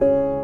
Bye.